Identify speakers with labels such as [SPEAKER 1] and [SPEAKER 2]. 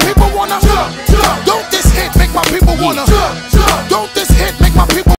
[SPEAKER 1] people wanna. Don't this hit make my people wanna.